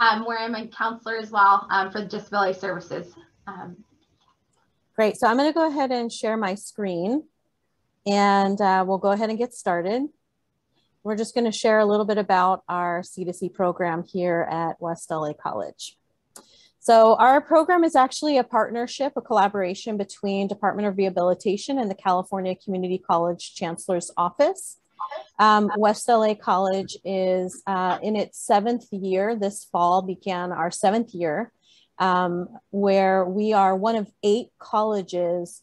um, where I'm a counselor as well um, for disability services. Um, Great. So I'm going to go ahead and share my screen and uh, we'll go ahead and get started. We're just going to share a little bit about our C2C program here at West LA College. So our program is actually a partnership, a collaboration between Department of Rehabilitation and the California Community College Chancellor's Office. Um, West LA College is uh, in its seventh year. This fall began our seventh year, um, where we are one of eight colleges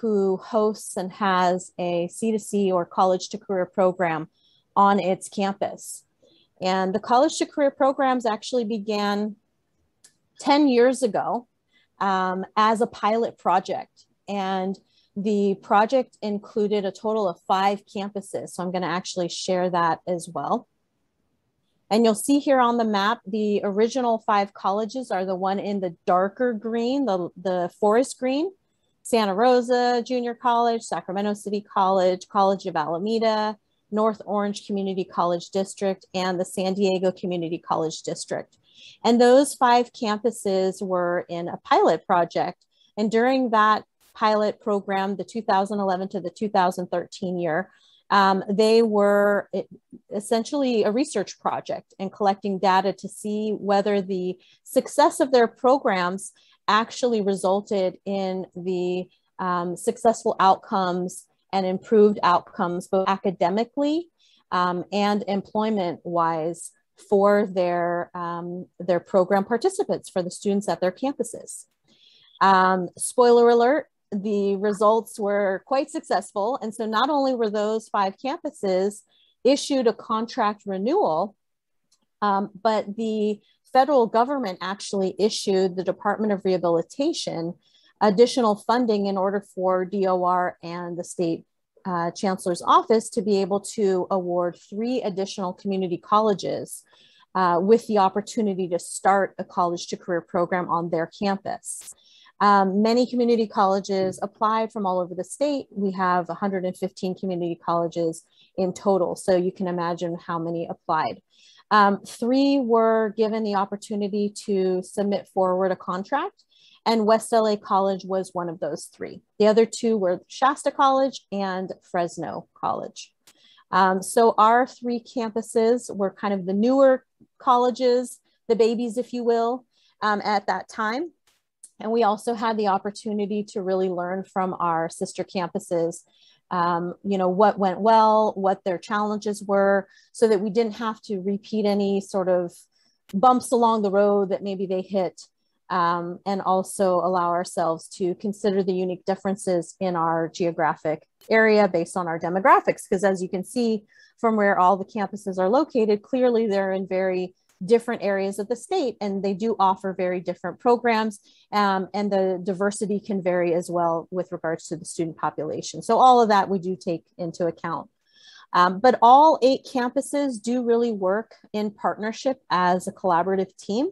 who hosts and has a C2C or college to career program on its campus. And the college to career programs actually began 10 years ago um, as a pilot project. And the project included a total of five campuses. So I'm going to actually share that as well. And you'll see here on the map, the original five colleges are the one in the darker green, the, the forest green, Santa Rosa Junior College, Sacramento City College, College of Alameda, North Orange Community College District, and the San Diego Community College District. And those five campuses were in a pilot project. And during that pilot program, the 2011 to the 2013 year, um, they were essentially a research project and collecting data to see whether the success of their programs actually resulted in the um, successful outcomes and improved outcomes both academically um, and employment wise for their, um, their program participants, for the students at their campuses. Um, spoiler alert, the results were quite successful. And so not only were those five campuses issued a contract renewal, um, but the federal government actually issued the Department of Rehabilitation additional funding in order for DOR and the state uh, chancellor's office to be able to award three additional community colleges uh, with the opportunity to start a college to career program on their campus. Um, many community colleges applied from all over the state. We have 115 community colleges in total, so you can imagine how many applied. Um, three were given the opportunity to submit forward a contract, and West LA College was one of those three. The other two were Shasta College and Fresno College. Um, so our three campuses were kind of the newer colleges, the babies, if you will, um, at that time. And we also had the opportunity to really learn from our sister campuses, um, you know, what went well, what their challenges were, so that we didn't have to repeat any sort of bumps along the road that maybe they hit. Um, and also allow ourselves to consider the unique differences in our geographic area based on our demographics. Because as you can see from where all the campuses are located, clearly they're in very different areas of the state and they do offer very different programs um, and the diversity can vary as well with regards to the student population. So all of that we do take into account. Um, but all eight campuses do really work in partnership as a collaborative team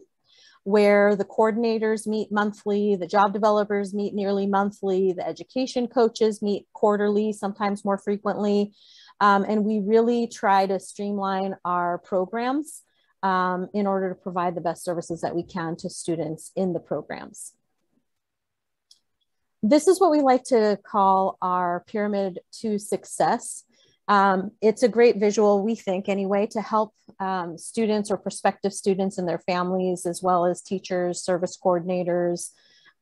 where the coordinators meet monthly, the job developers meet nearly monthly, the education coaches meet quarterly, sometimes more frequently. Um, and we really try to streamline our programs um, in order to provide the best services that we can to students in the programs. This is what we like to call our pyramid to success. Um, it's a great visual, we think anyway, to help um, students or prospective students and their families, as well as teachers, service coordinators,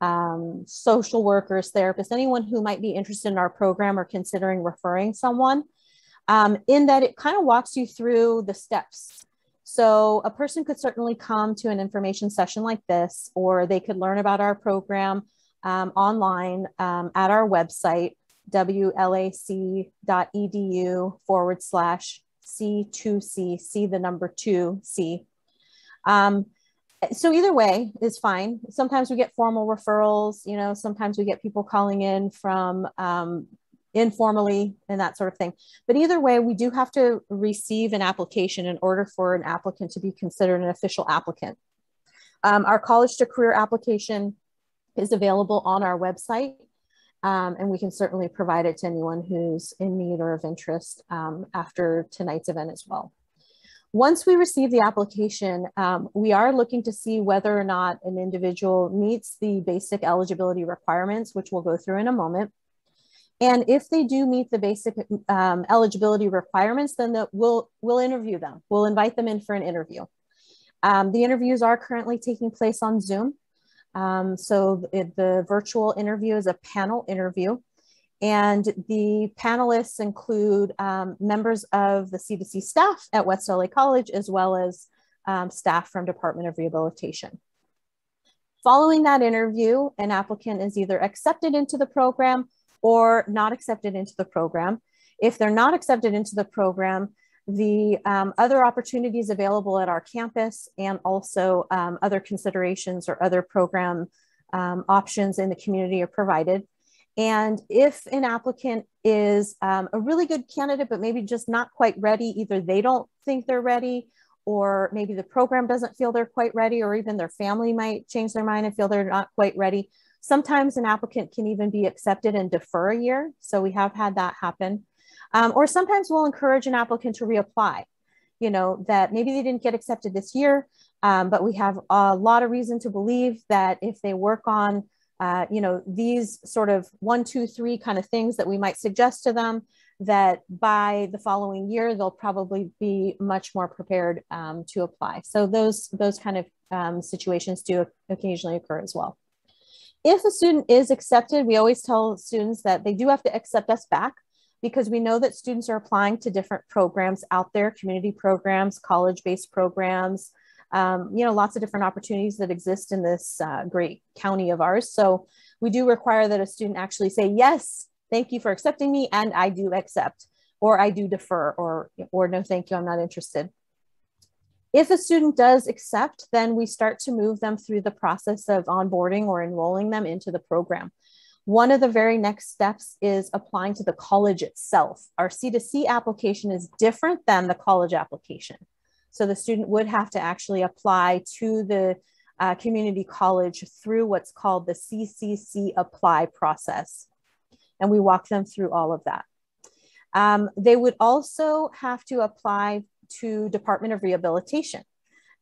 um, social workers, therapists, anyone who might be interested in our program or considering referring someone, um, in that it kind of walks you through the steps so a person could certainly come to an information session like this, or they could learn about our program um, online um, at our website, wlac.edu forward slash C2C, C the number two C. Um, so either way is fine. Sometimes we get formal referrals, you know, sometimes we get people calling in from um, informally and that sort of thing. But either way, we do have to receive an application in order for an applicant to be considered an official applicant. Um, our college to career application is available on our website. Um, and we can certainly provide it to anyone who's in need or of interest um, after tonight's event as well. Once we receive the application, um, we are looking to see whether or not an individual meets the basic eligibility requirements, which we'll go through in a moment. And if they do meet the basic um, eligibility requirements, then the, we'll, we'll interview them. We'll invite them in for an interview. Um, the interviews are currently taking place on Zoom. Um, so the, the virtual interview is a panel interview. And the panelists include um, members of the C2C staff at West LA College, as well as um, staff from Department of Rehabilitation. Following that interview, an applicant is either accepted into the program or not accepted into the program. If they're not accepted into the program, the um, other opportunities available at our campus and also um, other considerations or other program um, options in the community are provided. And if an applicant is um, a really good candidate, but maybe just not quite ready, either they don't think they're ready, or maybe the program doesn't feel they're quite ready, or even their family might change their mind and feel they're not quite ready. Sometimes an applicant can even be accepted and defer a year. So we have had that happen. Um, or sometimes we'll encourage an applicant to reapply, you know, that maybe they didn't get accepted this year, um, but we have a lot of reason to believe that if they work on uh, you know, these sort of one, two, three kind of things that we might suggest to them that by the following year, they'll probably be much more prepared um, to apply. So those, those kind of um, situations do occasionally occur as well. If a student is accepted, we always tell students that they do have to accept us back because we know that students are applying to different programs out there, community programs, college-based programs, um, you know, lots of different opportunities that exist in this uh, great county of ours. So we do require that a student actually say, yes, thank you for accepting me and I do accept, or I do defer, or, or no, thank you, I'm not interested. If a student does accept, then we start to move them through the process of onboarding or enrolling them into the program. One of the very next steps is applying to the college itself. Our C2C application is different than the college application. So the student would have to actually apply to the uh, community college through what's called the CCC apply process. And we walk them through all of that. Um, they would also have to apply to Department of Rehabilitation.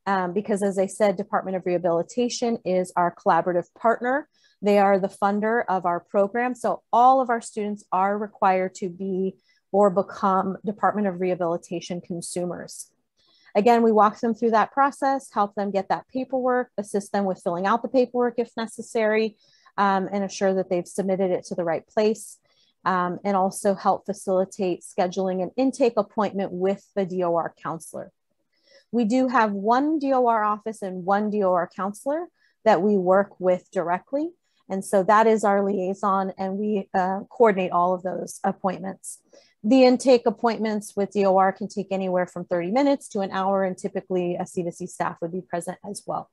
Um, because as I said, Department of Rehabilitation is our collaborative partner. They are the funder of our program. So all of our students are required to be or become Department of Rehabilitation consumers. Again, we walk them through that process, help them get that paperwork, assist them with filling out the paperwork if necessary, um, and assure that they've submitted it to the right place. Um, and also help facilitate scheduling an intake appointment with the DOR counselor. We do have one DOR office and one DOR counselor that we work with directly. And so that is our liaison and we uh, coordinate all of those appointments. The intake appointments with DOR can take anywhere from 30 minutes to an hour, and typically a C2C staff would be present as well.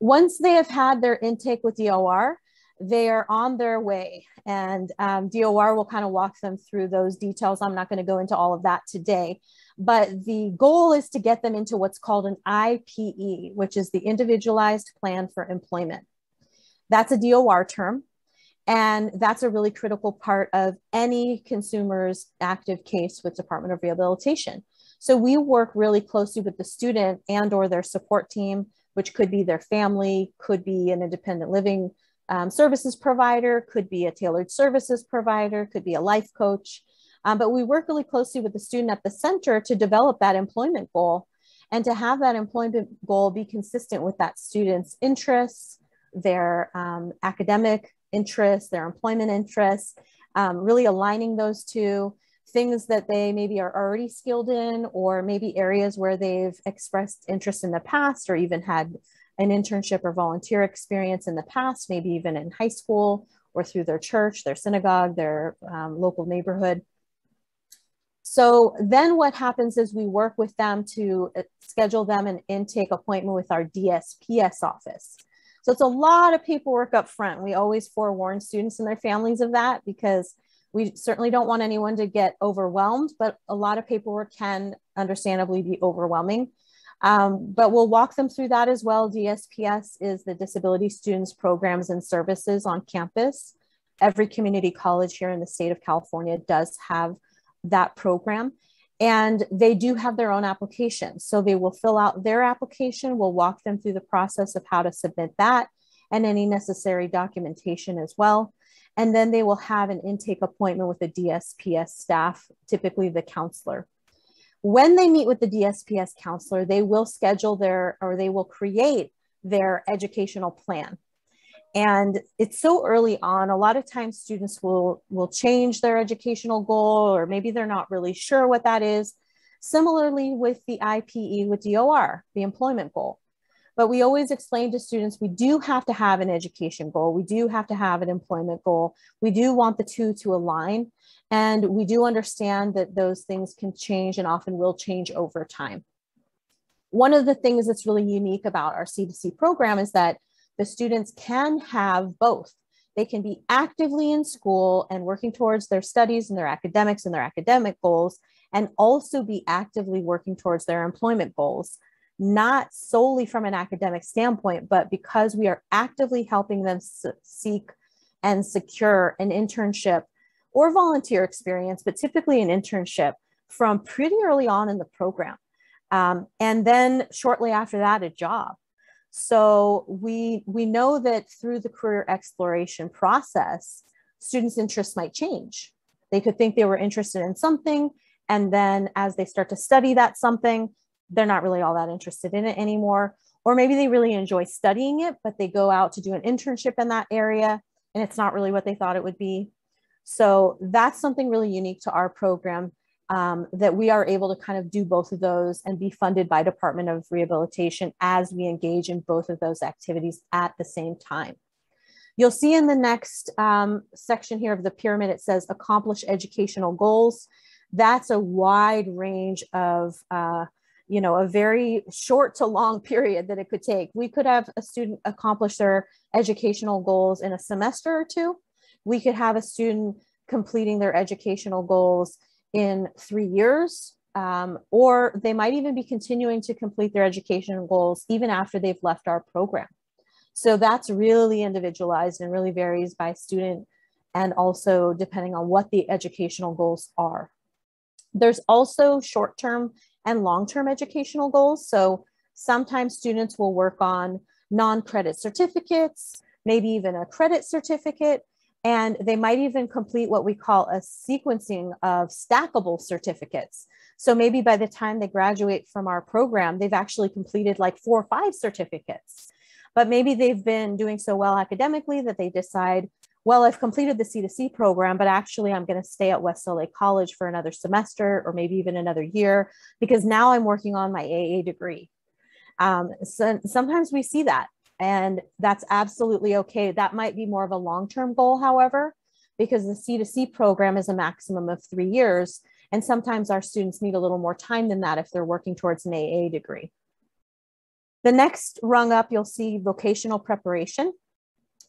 Once they have had their intake with DOR, they are on their way and um, DOR will kind of walk them through those details. I'm not going to go into all of that today, but the goal is to get them into what's called an IPE, which is the Individualized Plan for Employment. That's a DOR term. And that's a really critical part of any consumer's active case with Department of Rehabilitation. So we work really closely with the student and or their support team, which could be their family, could be an independent living um, services provider, could be a tailored services provider, could be a life coach. Um, but we work really closely with the student at the center to develop that employment goal and to have that employment goal be consistent with that student's interests, their um, academic interests, their employment interests, um, really aligning those two things that they maybe are already skilled in, or maybe areas where they've expressed interest in the past, or even had an internship or volunteer experience in the past, maybe even in high school or through their church, their synagogue, their um, local neighborhood. So then what happens is we work with them to uh, schedule them an intake appointment with our DSPS office. So it's a lot of paperwork up front. We always forewarn students and their families of that because we certainly don't want anyone to get overwhelmed, but a lot of paperwork can understandably be overwhelming. Um, but we'll walk them through that as well. DSPS is the Disability Students Programs and Services on campus. Every community college here in the state of California does have that program. And they do have their own application. So they will fill out their application. We'll walk them through the process of how to submit that and any necessary documentation as well. And then they will have an intake appointment with the DSPS staff, typically the counselor. When they meet with the DSPS counselor, they will schedule their or they will create their educational plan. And it's so early on, a lot of times students will, will change their educational goal, or maybe they're not really sure what that is. Similarly with the IPE with DOR, the employment goal. But we always explain to students, we do have to have an education goal. We do have to have an employment goal. We do want the two to align. And we do understand that those things can change and often will change over time. One of the things that's really unique about our C2C program is that the students can have both. They can be actively in school and working towards their studies and their academics and their academic goals, and also be actively working towards their employment goals, not solely from an academic standpoint, but because we are actively helping them seek and secure an internship or volunteer experience, but typically an internship from pretty early on in the program. Um, and then shortly after that, a job. So we, we know that through the career exploration process, students' interests might change. They could think they were interested in something, and then as they start to study that something, they're not really all that interested in it anymore. Or maybe they really enjoy studying it, but they go out to do an internship in that area and it's not really what they thought it would be. So that's something really unique to our program um, that we are able to kind of do both of those and be funded by Department of Rehabilitation as we engage in both of those activities at the same time. You'll see in the next um, section here of the pyramid, it says accomplish educational goals. That's a wide range of, uh, you know, a very short to long period that it could take. We could have a student accomplish their educational goals in a semester or two. We could have a student completing their educational goals in three years, um, or they might even be continuing to complete their education goals even after they've left our program. So that's really individualized and really varies by student and also depending on what the educational goals are. There's also short-term and long-term educational goals. So sometimes students will work on non-credit certificates, maybe even a credit certificate, and they might even complete what we call a sequencing of stackable certificates. So maybe by the time they graduate from our program, they've actually completed like four or five certificates. But maybe they've been doing so well academically that they decide, well, I've completed the C2C program, but actually I'm going to stay at West LA College for another semester or maybe even another year because now I'm working on my AA degree. Um, so sometimes we see that and that's absolutely okay. That might be more of a long term goal, however, because the C2C program is a maximum of three years. And sometimes our students need a little more time than that if they're working towards an AA degree. The next rung up, you'll see vocational preparation.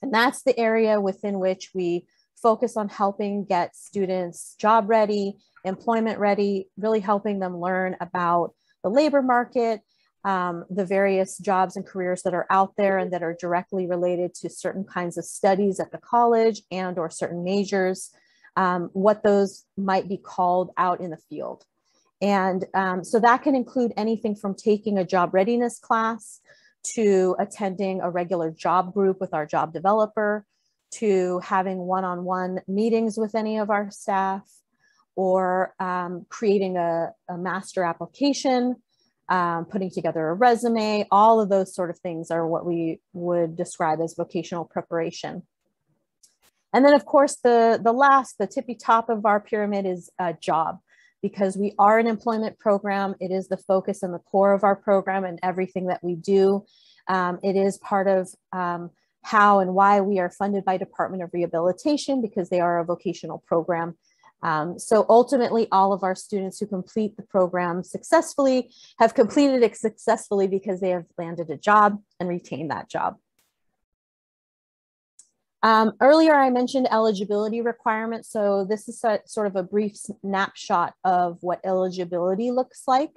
And that's the area within which we focus on helping get students job ready, employment ready, really helping them learn about the labor market, um, the various jobs and careers that are out there and that are directly related to certain kinds of studies at the college and or certain majors, um, what those might be called out in the field. And um, so that can include anything from taking a job readiness class to attending a regular job group with our job developer, to having one-on-one meetings with any of our staff, or um, creating a, a master application um, putting together a resume, all of those sort of things are what we would describe as vocational preparation. And then of course, the, the last, the tippy top of our pyramid is a job because we are an employment program. It is the focus and the core of our program and everything that we do. Um, it is part of um, how and why we are funded by Department of Rehabilitation because they are a vocational program um, so ultimately, all of our students who complete the program successfully have completed it successfully because they have landed a job and retained that job. Um, earlier, I mentioned eligibility requirements. So this is a, sort of a brief snapshot of what eligibility looks like.